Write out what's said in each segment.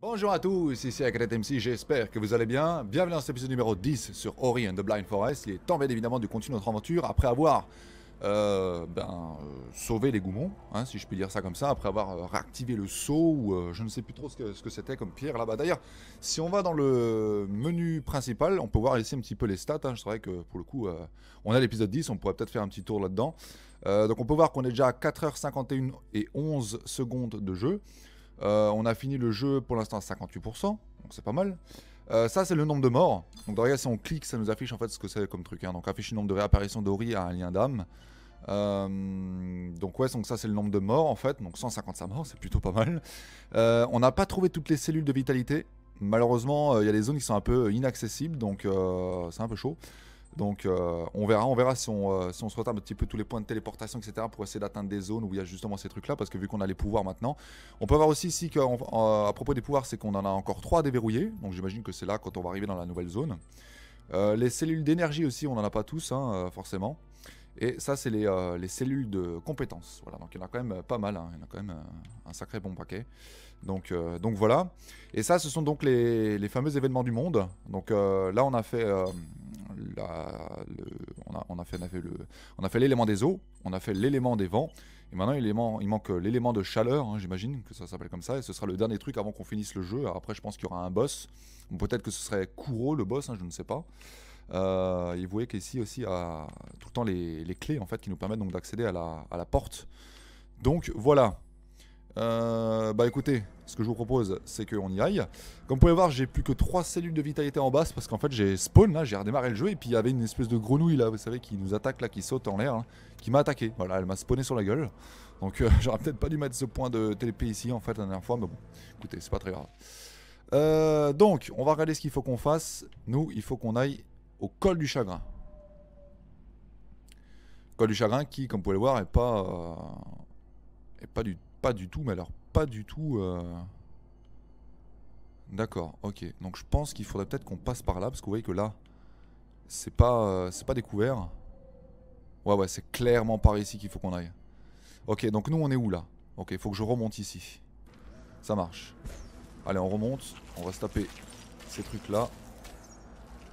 Bonjour à tous, ici Akret MC, j'espère que vous allez bien. Bienvenue dans cet épisode numéro 10 sur Ori and the Blind Forest. Il est temps bien évidemment de continuer notre aventure après avoir euh, ben, euh, sauvé les goumons, hein, si je puis dire ça comme ça, après avoir euh, réactivé le saut ou je ne sais plus trop ce que c'était comme pierre là-bas. D'ailleurs, si on va dans le menu principal, on peut voir ici un petit peu les stats. Hein. C'est vrai que pour le coup, on a l'épisode 10, on pourrait peut-être faire un petit tour là-dedans. Donc on peut voir qu'on est déjà à 4h51 et 11 secondes de jeu. Euh, on a fini le jeu pour l'instant à 58%, donc c'est pas mal. Euh, ça c'est le nombre de morts. Donc derrière si on clique ça nous affiche en fait ce que c'est comme truc. hein. Donc affiche le nombre de réapparitions d'Ori à un lien d'âme. Euh, donc ouais donc ça c'est le nombre de morts en fait. Donc 155 morts c'est plutôt pas mal. On n'a pas trouvé toutes les cellules de vitalité. Malheureusement il y a des zones qui sont un peu inaccessibles donc c'est un peu chaud. Donc euh, on verra, on verra si on, euh, si on se retarde un petit peu tous les points de téléportation, etc. pour essayer d'atteindre des zones où il y a justement ces trucs-là, parce que vu qu'on a les pouvoirs maintenant, on peut voir aussi ici qu'à propos des pouvoirs, c'est qu'on en a encore 3 à déverrouiller. Donc j'imagine que c'est là quand on va arriver dans la nouvelle zone. Euh, les cellules d'énergie aussi, on n'en a pas tous, hein, forcément. Et ça, c'est les, les cellules de compétences. Voilà, donc il y en a quand même pas mal, hein. il y en a quand même un sacré bon paquet. Donc, voilà. Et ça, ce sont donc les, fameux événements du monde. Donc là, on a fait, on a, fait, l'élément des eaux, on a fait l'élément des vents. Et maintenant, il manque euh, l'élément de chaleur, hein, j'imagine que ça s'appelle comme ça. Et ce sera le dernier truc avant qu'on finisse le jeu. Après, je pense qu'il y aura un boss. Peut-être que ce serait Kuro le boss, hein, je ne sais pas. Euh, et vous voyez qu'ici aussi, a tout le temps les, les clés en fait qui nous permettent donc d'accéder à la, à la porte. Donc voilà. Euh, bah écoutez, ce que je vous propose, c'est qu'on y aille. Comme vous pouvez voir, j'ai plus que 3 cellules de vitalité en basse parce qu'en fait j'ai spawn là, j'ai redémarré le jeu et puis il y avait une espèce de grenouille là, vous savez, qui nous attaque là, qui saute en l'air, hein, qui m'a attaqué. Voilà, elle m'a spawné sur la gueule. Donc euh, j'aurais peut-être pas dû mettre ce point de TLP ici en fait la dernière fois, mais bon, écoutez, c'est pas très grave. Euh, donc, on va regarder ce qu'il faut qu'on fasse. Nous, il faut qu'on aille au col du chagrin. Col du chagrin qui, comme vous pouvez le voir, est pas, est pas du, pas du tout, mais alors pas du tout. euh, D'accord, ok. Donc je pense qu'il faudrait peut-être qu'on passe par là parce que vous voyez que là, c'est pas, euh, c'est pas découvert. Ouais, ouais, c'est clairement par ici qu'il faut qu'on aille. Ok, donc nous on est où là? Ok, il faut que je remonte ici. Ça marche. Allez, on remonte. On va se taper ces trucs là.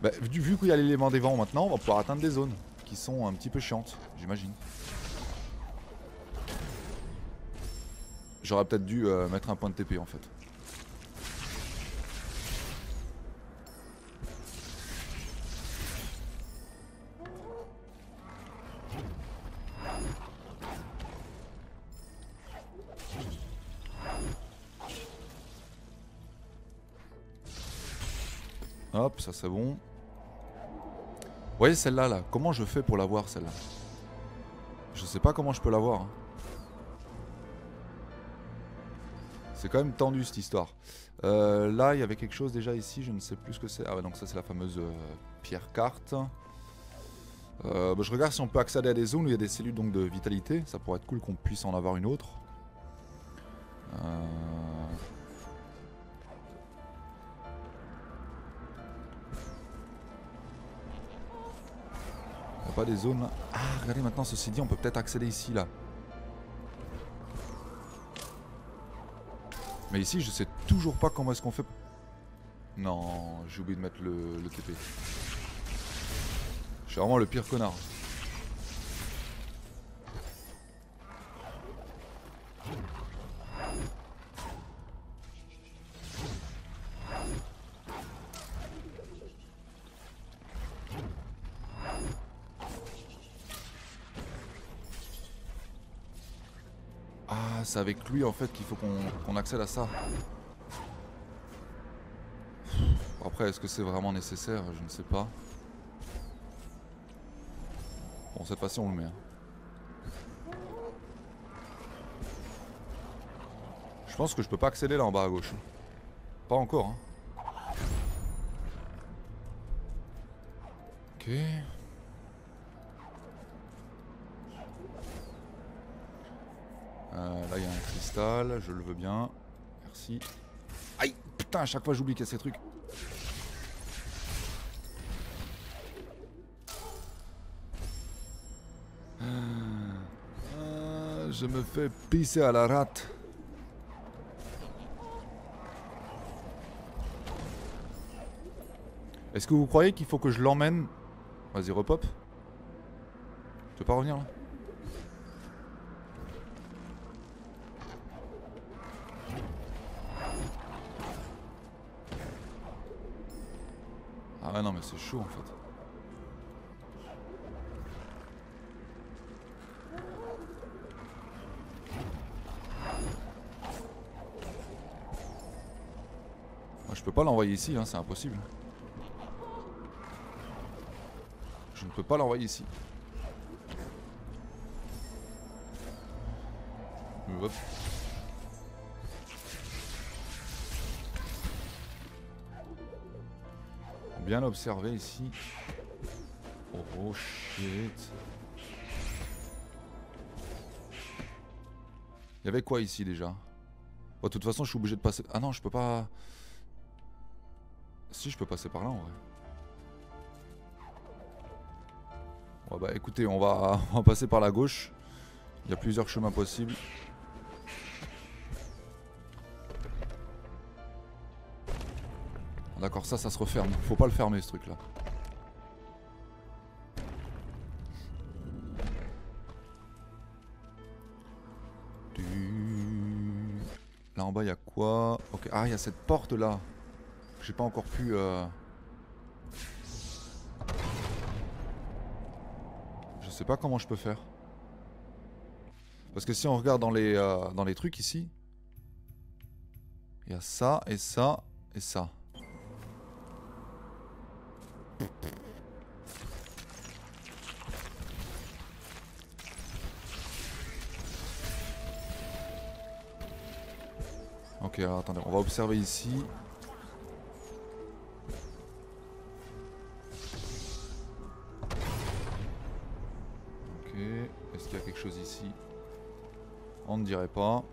Bah, vu vu qu'il y a l'élément des vents maintenant, on va pouvoir atteindre des zones qui sont un petit peu chiantes, j'imagine. J'aurais peut-être dû euh, mettre un point de TP en fait. Hop, ça c'est bon. Vous voyez celle-là là, comment je fais pour la voir celle-là? Je sais pas comment je peux la voir. hein. C'est quand même tendu cette histoire. Euh, là, il y avait quelque chose déjà ici, je ne sais plus ce que c'est. Ah ouais, donc ça c'est la fameuse euh, pierre carte. Euh, bah, je regarde si on peut accéder à des zones où il y a des cellules donc, de vitalité. Ça pourrait être cool qu'on puisse en avoir une autre. Il a pas des zones là. Ah, regardez maintenant, ceci dit, on peut peut-être accéder ici là. Mais ici, je sais toujours pas comment est-ce qu'on fait. Non, j'ai oublié de mettre le, le TP. Je suis vraiment le pire connard. C'est avec lui en fait qu'il faut qu'on accède à ça. Après, est-ce que c'est vraiment nécessaire? Je ne sais pas. Bon, cette fois-ci, on le met. hein. Je pense que je peux pas accéder là en bas à gauche. Pas encore. Hein. Ok. je le veux bien. Merci. Aïe Putain, à chaque fois j'oublie qu'il y a ces trucs. Ah, je me fais pisser à la rate. Est-ce que vous croyez qu'il faut que je l'emmène? Vas-y, repop. Tu peux pas revenir là? Non mais c'est chaud en fait. Moi je peux pas l'envoyer ici, hein, c'est impossible. Je ne peux pas l'envoyer ici. Bien observer ici. Oh, oh shit. Il y avait quoi ici déjà? Bon, De toute façon, je suis obligé de passer. Ah non, je peux pas. Si, je peux passer par là en vrai. Ouais, bah écoutez, on va, on va passer par la gauche. Il y a plusieurs chemins possibles. D'accord, ça, ça se referme. Faut pas le fermer ce truc là. En bas, il y a quoi? Ok, ah, il y a cette porte là. J'ai pas encore pu. Euh... Je sais pas comment je peux faire. Parce que si on regarde dans les, euh, dans les trucs ici, il y a ça et ça et ça. Attendez, on va observer ici. Ok, est-ce qu'il y a quelque chose ici? On ne dirait pas.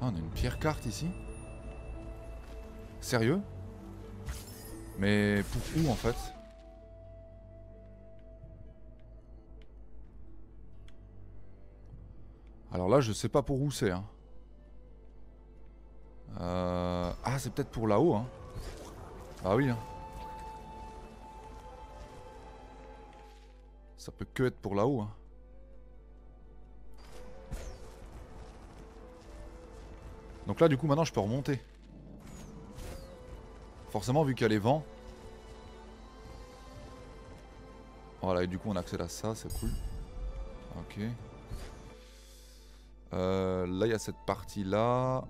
Ah, on a une pierre carte ici? Sérieux? Mais pour où en fait? Alors là, je sais pas pour où c'est. Hein. Euh... Ah, c'est peut-être pour là-haut. Hein. Ah oui. Hein. Ça peut que être pour là-haut. Hein. Donc là, du coup, maintenant, je peux remonter. Forcément, vu qu'il y a les vents. Voilà, et du coup, on accède à ça, c'est cool. Ok. Euh, là, il y a cette partie-là.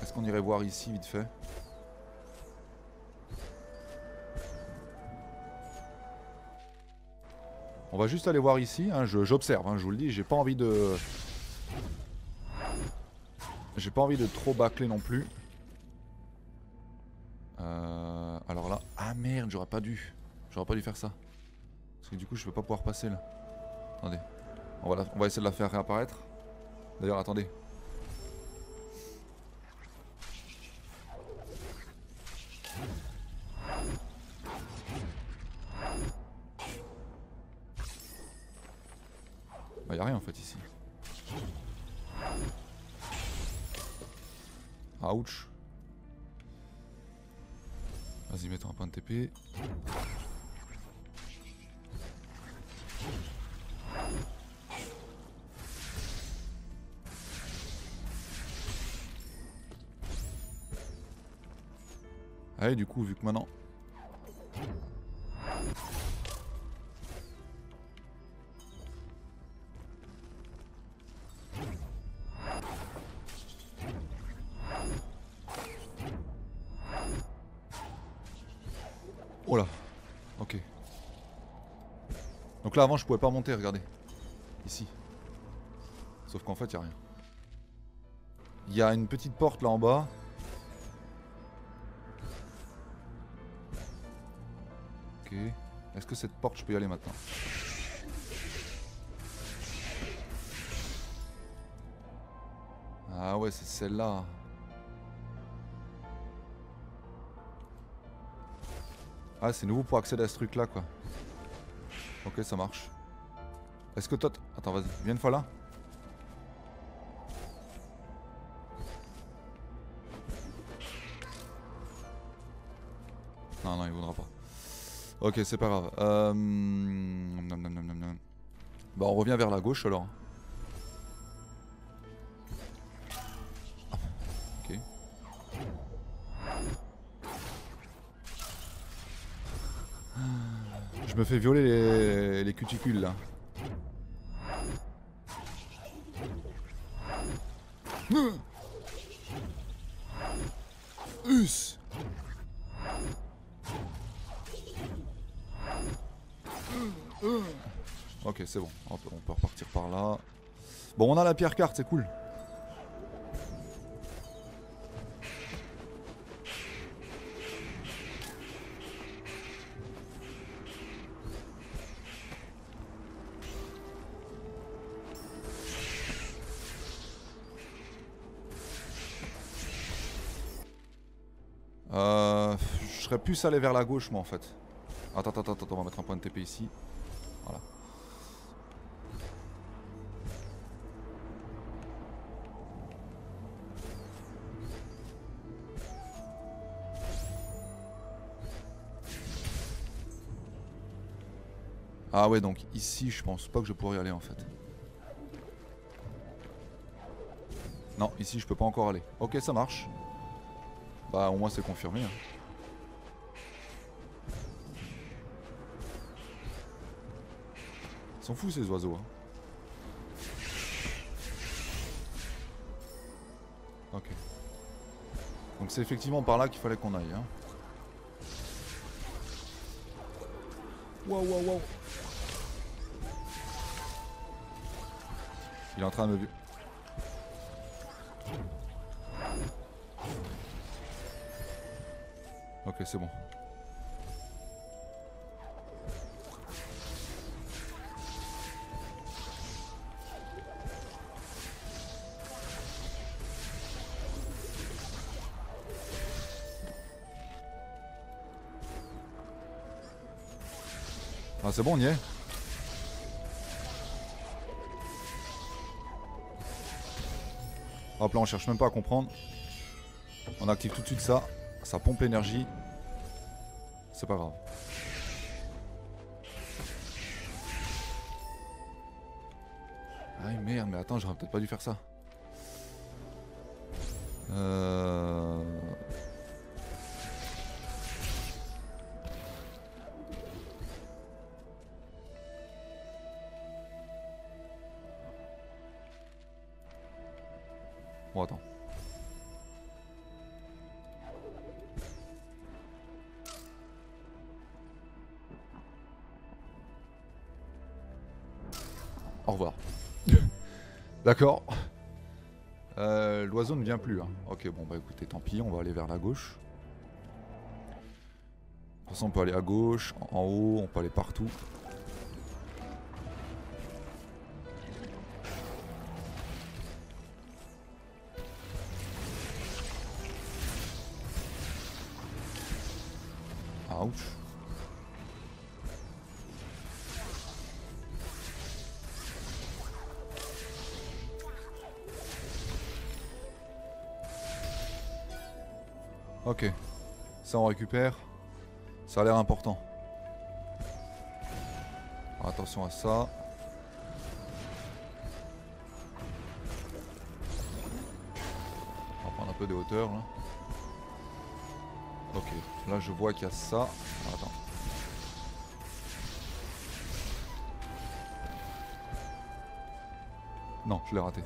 Est-ce qu'on irait voir ici, vite fait? On va juste aller voir ici, hein, j'observe, hein, je vous le dis, j'ai pas envie de... J'ai pas envie de trop bâcler non plus. Euh, alors là... Ah j'aurais pas dû. J'aurais pas dû faire ça. Parce que du coup, je vais pas pouvoir passer là. Attendez. On va essayer de la faire réapparaître. D'ailleurs, attendez. Allez, du coup, vu que maintenant là avant je pouvais pas monter, regardez. Ici. Sauf qu'en fait il a rien. Il y a une petite porte là en bas. Ok. Est-ce que cette porte je peux y aller maintenant? Ah ouais c'est celle-là. Ah, c'est nouveau pour accéder à ce truc là quoi. Ok, ça marche. Est-ce que toi... Attends, vas-y, viens une fois là. Non, non, il voudra pas. Ok, c'est pas grave. Euh... Bah, on revient vers la gauche alors. Fais violer les, les cuticules là. Us Ok, c'est bon. On peut repartir par là. Bon, on a la pierre carte, c'est cool. Serais plus allé vers la gauche moi en fait. Attends, attends, attends, on va mettre un point de TP ici. Voilà. Ah ouais donc ici je pense pas que je pourrais y aller en fait. Non ici je peux pas encore aller. Ok ça marche. Bah au moins c'est confirmé. Hein. Ils sont fous ces oiseaux. Hein. Ok. Donc c'est effectivement par là qu'il fallait qu'on aille. Hein. Wow, wow, wow. Il est en train de me... Ok, c'est bon. C'est bon, on y est Hop là on cherche même pas à comprendre. On active tout de suite ça. Ça pompe l'énergie. C'est pas grave. Ah merde, mais attends, j'aurais peut-être pas dû faire ça. Euh... Bon, attends. Au revoir. D'accord. Euh, L'oiseau ne vient plus. Hein. Ok, bon bah écoutez, tant pis, on va aller vers la gauche. De toute façon, on peut aller à gauche, en haut, on peut aller partout. On récupère. Ça a l'air important. Attention à ça. On va prendre un peu de hauteur là. Ok, là je vois qu'il y a ça. Attends. Non, je l'ai raté.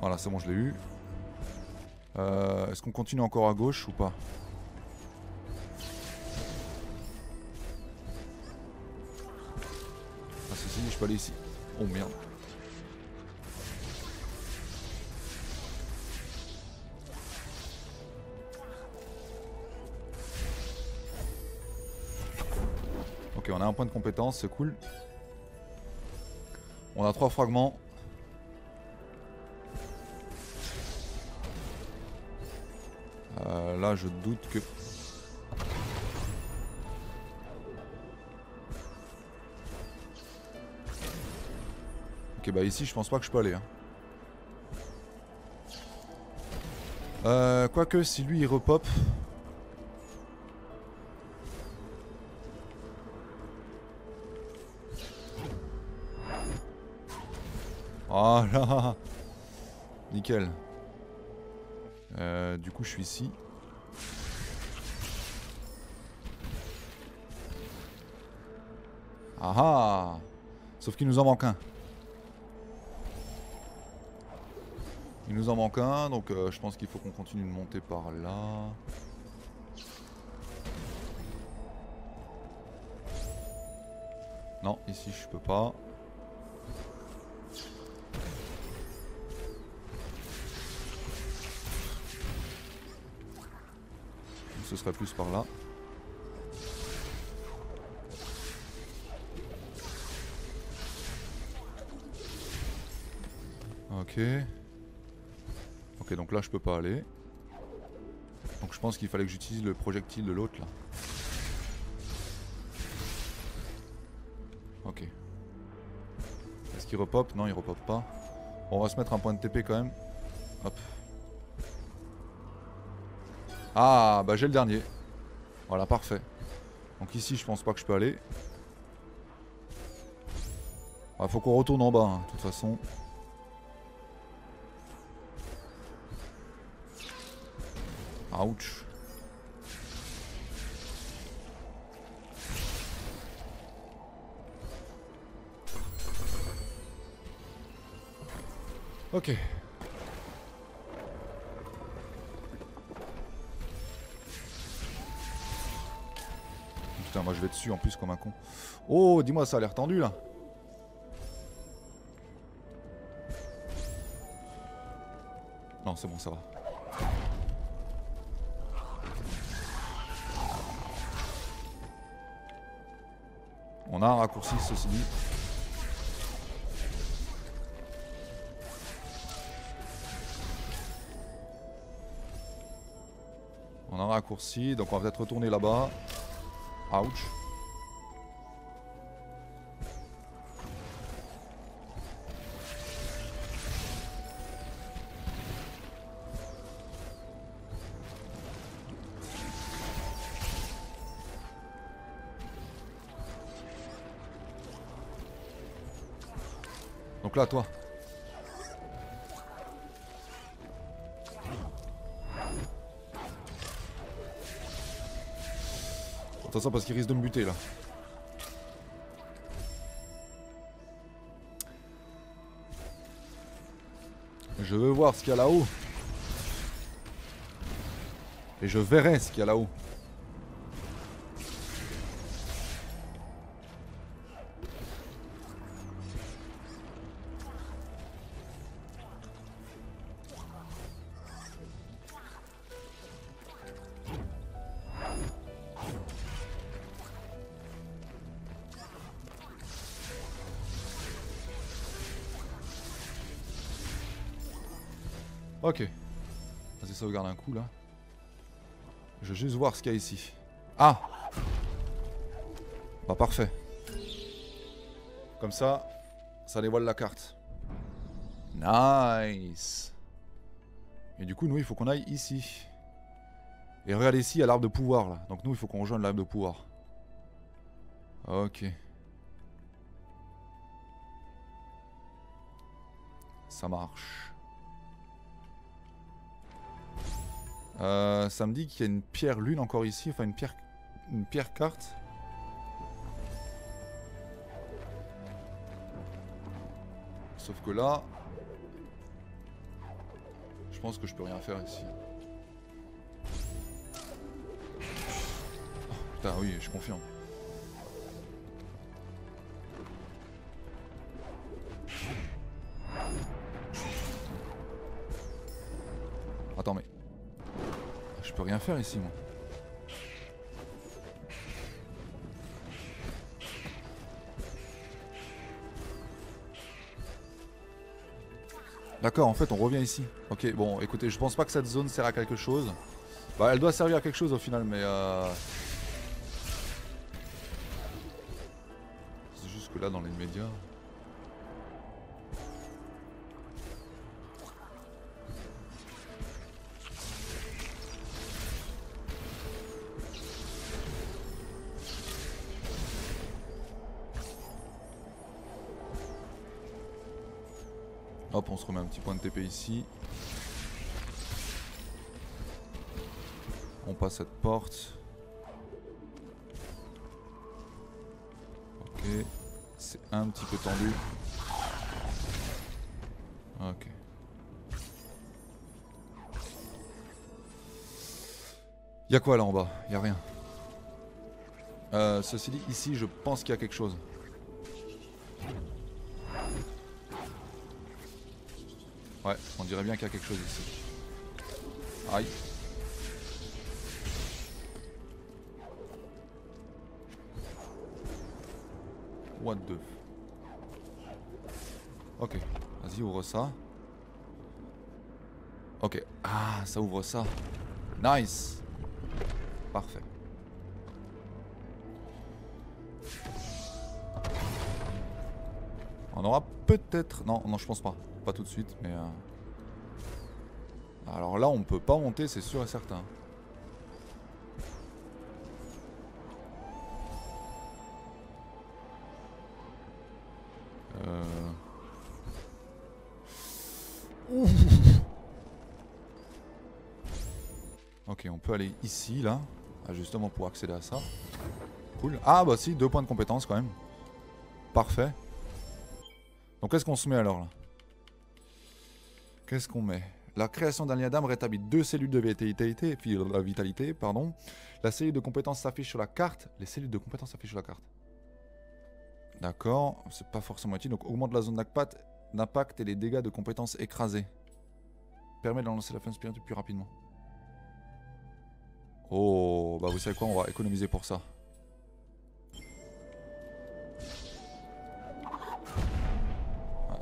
Voilà, c'est bon, je l'ai eu. Euh, Est-ce qu'on continue encore à gauche ou pas Ah si si, je peux aller ici. Oh merde. Ok, on a un point de compétence, c'est cool. On a trois fragments. je doute que... Ok, bah ici, je pense pas que je peux aller. Hein. Euh, quoique, si lui, il repop... Oh là Nickel. Euh, du coup, je suis ici. Ah ah Sauf qu'il nous en manque un. Il nous en manque un, donc euh, je pense qu'il faut qu'on continue de monter par là. Non, ici je peux pas. ce serait plus par là. Ok. Ok, donc là je peux pas aller. Donc je pense qu'il fallait que j'utilise le projectile de l'autre là. Ok. Est-ce qu'il repop? Non, il repop pas. Bon, on va se mettre un point de TP quand même. Hop. Ah, bah j'ai le dernier. Voilà, parfait. Donc ici, je pense pas que je peux aller. Ah, faut qu'on retourne en bas, hein, de toute façon. Ouch. Ok. Putain, moi je vais dessus en plus comme un con. Oh, dis-moi, ça a l'air tendu là. Non, c'est bon, ça va. On a un raccourci, ceci dit. On a un raccourci, donc on va peut-être retourner là-bas. Ouch. Attention parce qu'il risque de me buter là. Je veux voir ce qu'il y a là-haut. Et je verrai ce qu'il y a là-haut. Sauvegarde un coup là. Je veux juste voir ce qu'il y a ici. Ah Bah parfait. Comme ça, ça dévoile la carte. Nice Et du coup, nous, il faut qu'on aille ici. Et regardez ici, il y a l'arbre de pouvoir là. Donc nous, il faut qu'on rejoigne l'arbre de pouvoir. Ok. Ça marche. Euh, ça me dit qu'il y a une pierre lune encore ici, enfin une pierre, une pierre carte. Sauf que là, je pense que je peux rien faire ici. Oh, putain, oui, je confirme. Faire ici, moi. D'accord, en fait, on revient ici. Ok, bon, écoutez, je pense pas que cette zone sert à quelque chose. Bah, elle doit servir à quelque chose au final, mais... Euh... C'est juste que là, dans les médias... se remet un petit point de TP ici. On passe cette porte. Ok. C'est un petit peu tendu. Ok. Y'a quoi là en bas? Y'a rien. Euh, ceci dit, ici, je pense qu'il y a quelque chose. Ouais, on dirait bien qu'il y a quelque chose ici. Aïe. What the... Ok, vas-y, ouvre ça. Ok, ah, ça ouvre ça. Nice Parfait. On aura peut-être... Non, non, je pense pas. Pas tout de suite, mais... Euh, alors là, on peut pas monter, c'est sûr et certain. Euh... Ok, on peut aller ici, là. Ah, justement pour accéder à ça. Cool. Ah bah si, deux points de compétence quand même. Parfait. Donc qu'est-ce qu'on se met alors là? Qu'est-ce qu'on met? La création d'un lien d'âme rétablit deux cellules de vitalité, la vitalité, pardon. La cellule de compétence s'affiche sur la carte. Les cellules de compétence s'affichent sur la carte. D'accord, c'est pas forcément utile. Donc augmente la zone d'impact et les dégâts de compétences écrasés. Permet de lancer la fin spirituelle plus rapidement. Oh, bah vous savez quoi, on va économiser pour ça.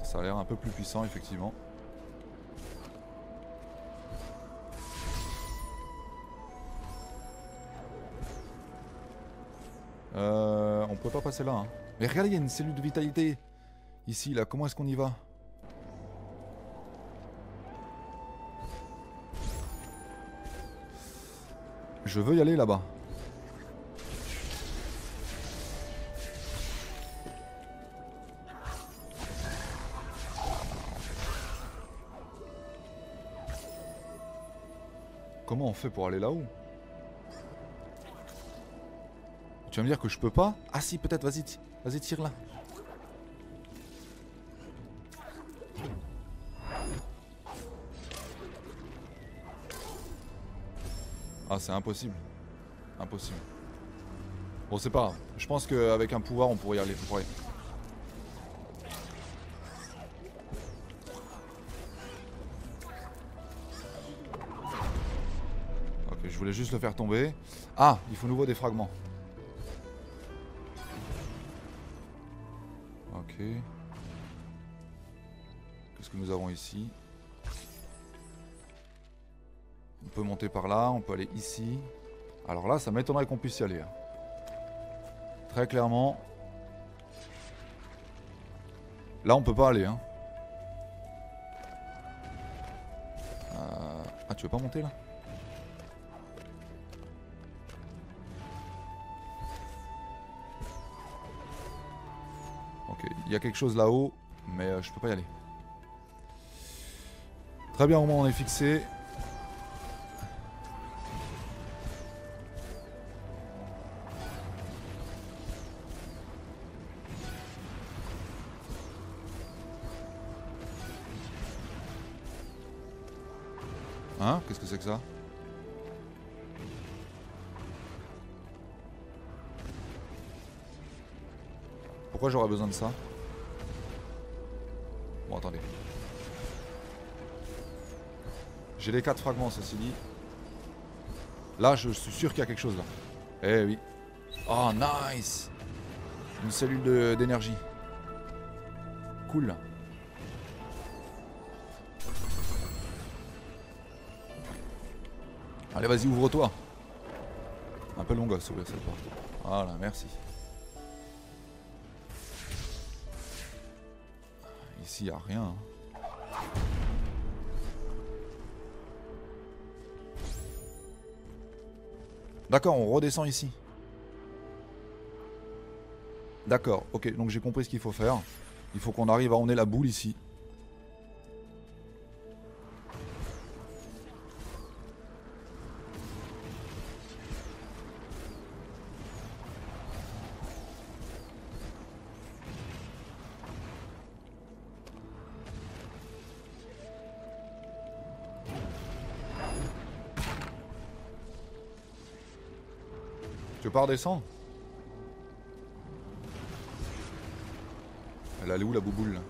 ça a l'air un peu plus puissant, effectivement. Euh, on peut pas passer là. Hein. Mais regardez, il y a une cellule de vitalité. Ici, là, comment est-ce qu'on y va? Je veux y aller là-bas. Comment on fait pour aller là-haut? Tu vas me dire que je peux pas Ah si, peut-être, vas-y, vas-y, tire là. Ah, c'est impossible. Impossible. Bon, c'est pas grave. Je pense qu'avec un pouvoir, on pourrait y aller. Ok, je voulais juste le faire tomber. Ah, il faut nouveau des fragments. Qu'est-ce que nous avons ici? On peut monter par là, on peut aller ici. Alors là, ça m'étonnerait qu'on puisse y aller. Hein. Très clairement. Là, on peut pas aller. Hein. Euh, ah, tu veux pas monter là? Il y a quelque chose là-haut, mais euh, je peux pas y aller. Très bien, au moins on est fixé. Hein? Qu'est-ce que c'est que ça? Pourquoi j'aurais besoin de ça Bon, attendez. J'ai les 4 fragments, ceci dit. Là, je suis sûr qu'il y a quelque chose là. Eh oui. Oh, nice Une cellule d'énergie. Cool. Allez, vas-y, ouvre-toi. Un peu long à s'ouvrir cette porte. Voilà, merci. Ici, a rien. Hein. D'accord, on redescend ici. D'accord, ok, donc j'ai compris ce qu'il faut faire. Il faut qu'on arrive à emmener la boule ici. Tu veux pas redescendre Elle allait où la bouboule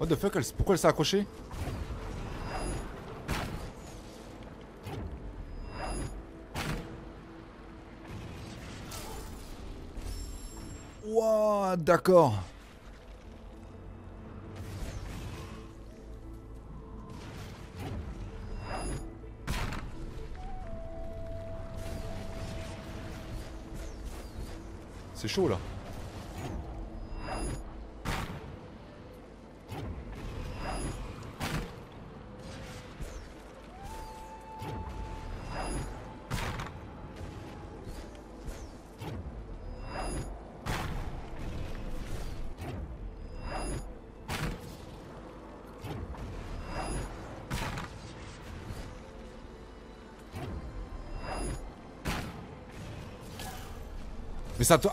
What the fuck Pourquoi elle s'est accrochée? Wouah, d'accord. C'est chaud là.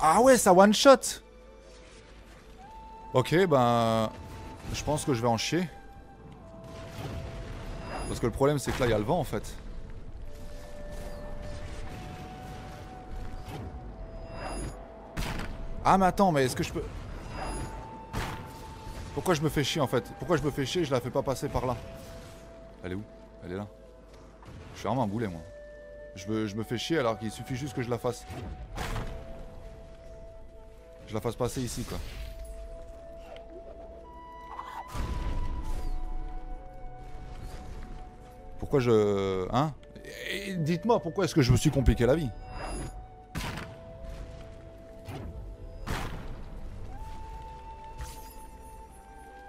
Ah ouais, ça one shot Ok, ben... Je pense que je vais en chier. Parce que le problème, c'est que là, il y a le vent, en fait. Ah, mais attends, mais est-ce que je peux... Pourquoi je me fais chier, en fait? Pourquoi je me fais chier je la fais pas passer par là? Elle est où? Elle est là. Je suis vraiment un boulet, moi. Je je me fais chier alors qu'il suffit juste que je la fasse. Je la fasse passer ici quoi. Pourquoi je... Hein? Dites-moi pourquoi est-ce que je me suis compliqué la vie?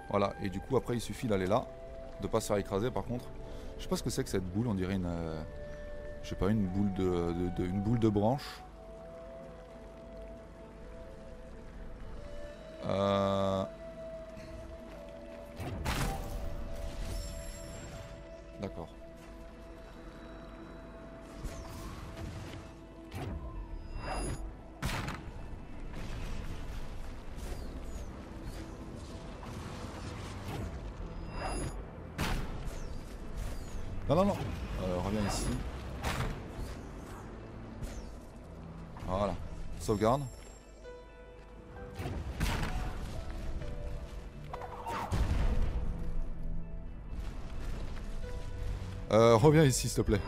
Voilà, et du coup après il suffit d'aller là, de pas se faire écraser par contre. Je sais pas ce que c'est que cette boule, on dirait une... Euh, je sais pas, une boule de, une boule de branche. Euh... D'accord. Non, non, non. Euh, reviens ici. Voilà. Sauvegarde. Reviens ici, s'il te plaît.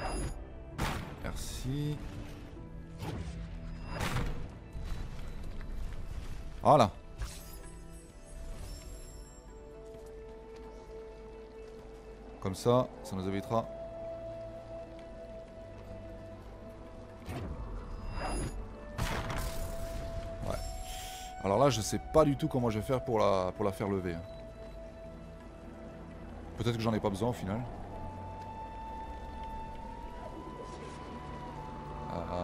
Merci. Voilà. Comme ça, ça nous évitera. Ouais. Alors là, je sais pas du tout comment je vais faire pour la, pour la faire lever. Hein. Peut-être que j'en ai pas besoin au final.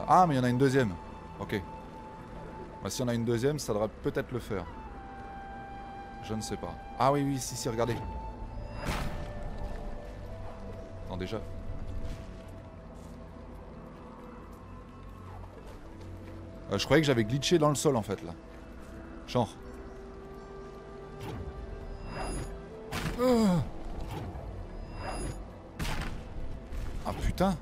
Ah, mais il y en a une deuxième. Ok. Bah, si on a une deuxième, ça devrait peut-être le faire. Je ne sais pas. Ah oui, oui, si, si, regardez. Non, déjà. Euh, je croyais que j'avais glitché dans le sol, en fait, là. Genre. Ah putain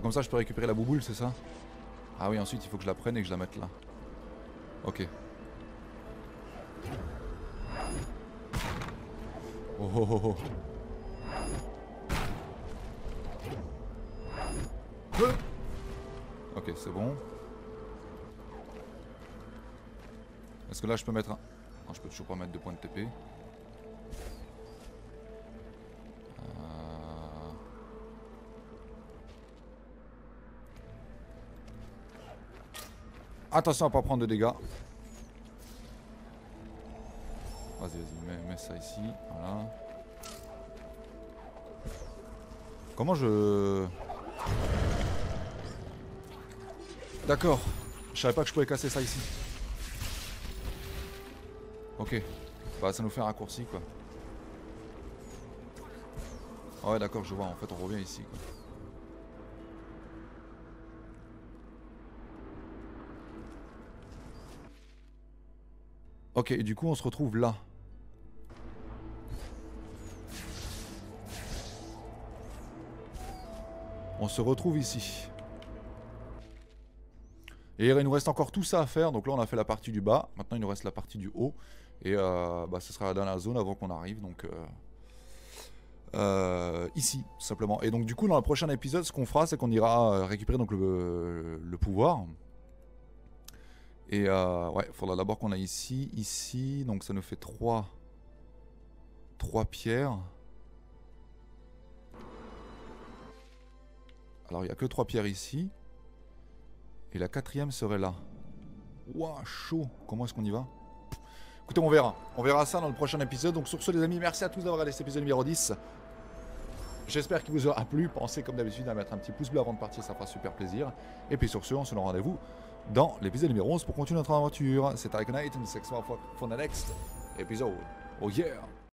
Comme ça je peux récupérer la bouboule, c'est ça Ah oui, ensuite il faut que je la prenne et que je la mette là. Ok. Oh oh oh oh. Ok, c'est bon. Est-ce que là je peux mettre un... Non, je peux toujours pas mettre de points de TP. Attention à pas prendre de dégâts. Vas-y, vas-y, mets, ça ici. Voilà. Comment je... D'accord. Je savais pas que je pouvais casser ça ici. Ok. Bah ça nous fait un raccourci quoi. Ah ouais d'accord je vois en fait on revient ici quoi. Ok et du coup on se retrouve là. On se retrouve ici. Et il nous reste encore tout ça à faire. Donc là, on a fait la partie du bas. Maintenant, il nous reste la partie du haut. Et euh, bah, ce sera la zone avant qu'on arrive. Donc euh, euh, ici, simplement. Et donc du coup, dans le prochain épisode, ce qu'on fera, c'est qu'on ira récupérer donc le, pouvoir. Et ouais, il faudra d'abord qu'on aille ici, ici. Donc ça nous fait 3 trois pierres. Alors il n'y a que trois pierres ici. Et la quatrième serait là. Ouah, chaud. Comment est-ce qu'on y va? Écoutez, on verra. On verra ça dans le prochain épisode. Donc sur ce, les amis, merci à tous d'avoir regardé cet épisode numéro 10. J'espère qu'il vous aura plu. Pensez comme d'habitude à mettre un petit pouce bleu avant de partir, ça fera super plaisir. Et puis sur ce, on se donne rendez-vous dans l'épisode numéro 11 pour continuer notre aventure. C'est Icon Knight, and for the next episode. Oh yeah